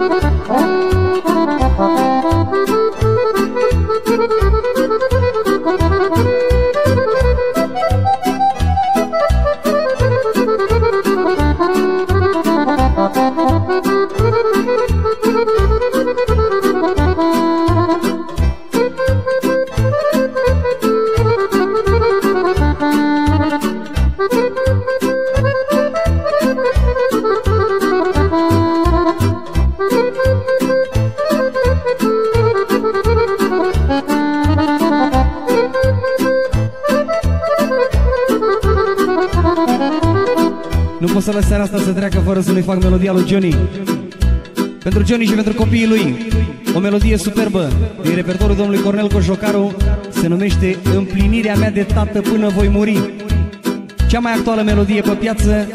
Nu să lăs seara asta să treacă fără să nu-i fac melodia lui Johnny. Pentru Johnny și pentru copiii lui O melodie superbă din repertoriul domnului Cornel Cojocaru Se numește Împlinirea mea de tată până voi muri. Cea mai actuală melodie pe piață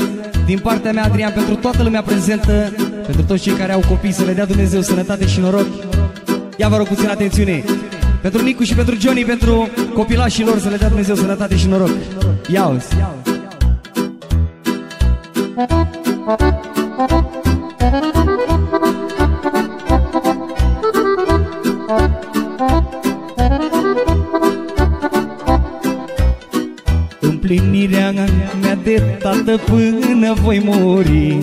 Din partea mea, Adrian, pentru toată lumea prezentă Pentru toți cei care au copii Să le dea Dumnezeu sănătate și noroc. Ia vă rog puțin atențiune. Pentru Nicu și pentru Johnny, pentru copilașii lor Să le dea Dumnezeu sănătate și noroc. Ia-uzi! Împlinirea mea de tată până voi muri.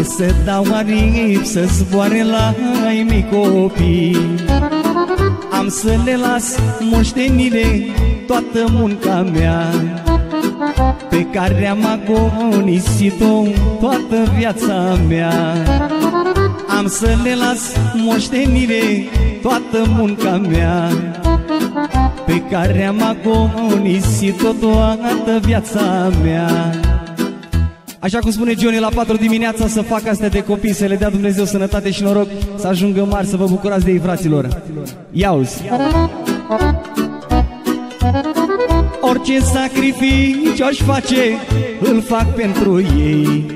E să dau aripi să zboare la ai mei copii. Am să le las moștenire toată munca mea Pe care am agonisit-o toată viața mea. Am să le las moștenire toată munca mea. Pe care am agonisit-o toată viața mea. Așa cum spune Johnny la 4 dimineața să facă astea de copii Să le dea Dumnezeu sănătate și noroc Să ajungă mari, să vă bucurați de ei, fraților. Ia-uzi! Orice sacrificiu aș face Îl fac pentru ei.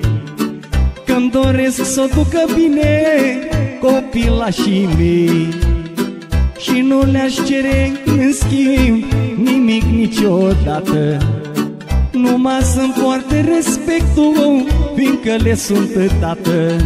Când doresc să o ducă bine Copilașii mei. Și nu le-aș cere în schimb Nimic niciodată. Numai să-mi poarte respectul Fiindcă le sunt tată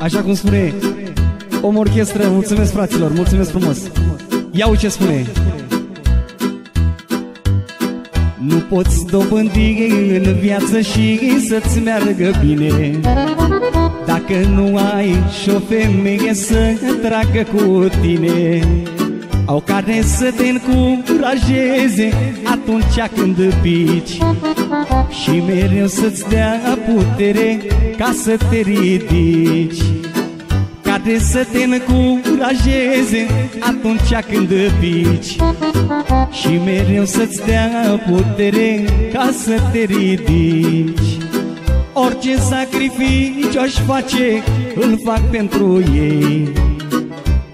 Așa cum spune Om orchestră, mulțumesc fraților, mulțumesc frumos. Iau ce spune. Nu poți dobândi în viață și să-ți meargă bine. Dacă nu ai și o femeie să tragă cu tine Au care să te încurajeze atunci când pici. Și mereu să-ți dea putere ca să te ridici. Care să te încurajeze atunci când pici. Și mereu să-ți dea putere ca să te ridici. Orice sacrificiu aș face, îl fac pentru ei.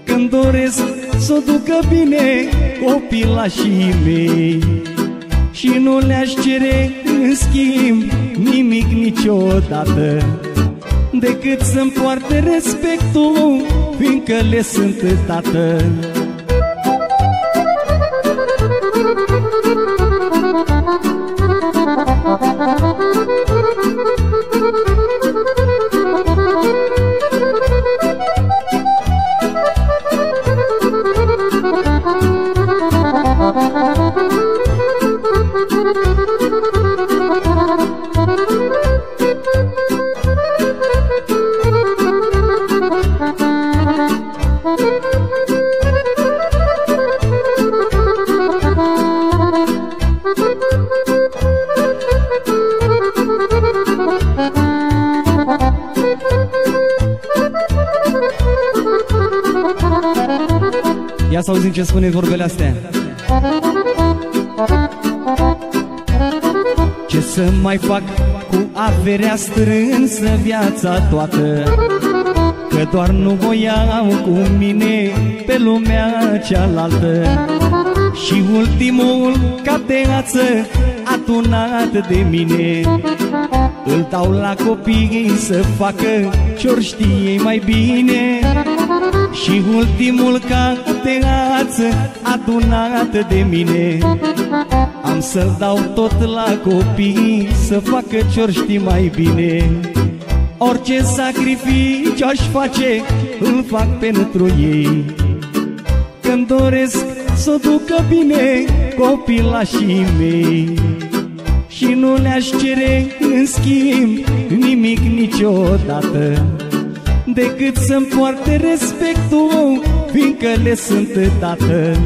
Când doresc să o ducă bine copilașii mei. Și nu le-aș cere în schimb nimic niciodată. Decât să-mi poarte respectul Fiindcă le sunt tată Ia să auzim ce spune vorbele astea. Ce să mai fac cu averea strânsă viața toată? Că doar nu voiau cu mine pe lumea cealaltă. Și ultimul cateață atunat de mine Îl dau la copii să facă ce-or știe mai bine Și ultimul cateață adunat de mine. Am să-l dau tot la copii să facă ce-or știe mai bine. Orice sacrificiu aș face, îl fac pentru ei. Când doresc să o ducă bine copilașii mei. Și nu le-aș cere în schimb nimic niciodată Decât să-mi poarte respectul, fiindcă le sunt tată.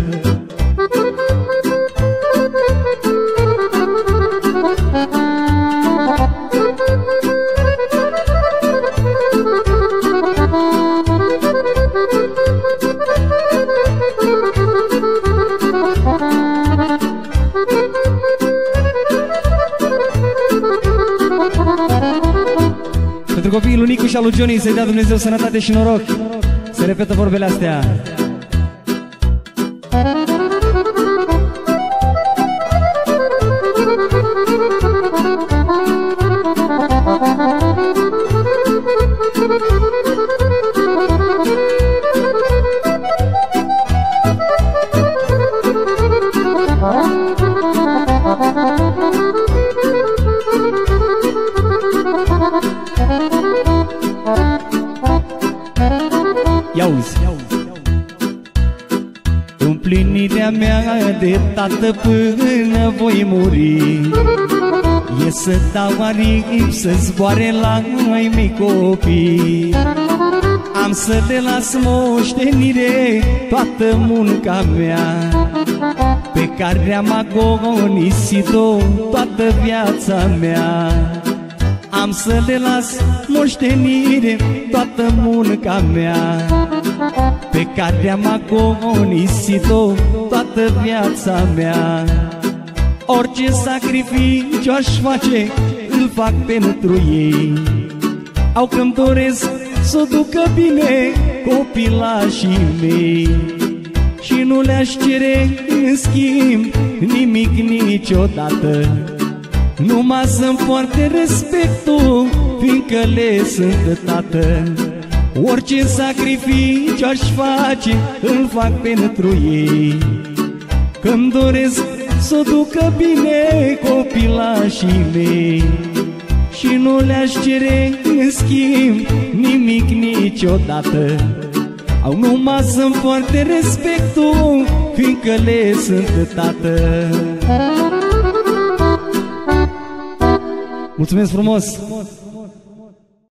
Pentru copiii lui Nicu și al lui Johnny Să-i dea Dumnezeu sănătate și noroc. Se repetă vorbele astea mea de tată până voi muri. E să dau aripi să zboare la mai mici copii. Am să te las moștenire toată munca mea Pe care am agonisit-o toată viața mea. Am să le las moștenire toată munca mea Pe care am agonisit-o toată viața mea. Orice sacrificiu aș face, îl fac pentru ei. Au că-mi doresc să o ducă bine copilașii mei. Și nu le-aș cere în schimb nimic niciodată. Numai să-mi poarte respectul Fiindcă le sunt tată Orice sacrificiu aș face Îl fac pentru ei. Că-mi doresc să o ducă bine copilașii mei. Și nu le-aș cere în schimb nimic niciodată. Au numai să-mi poarte respectul Fiindcă le sunt tată. Mulțumesc frumos!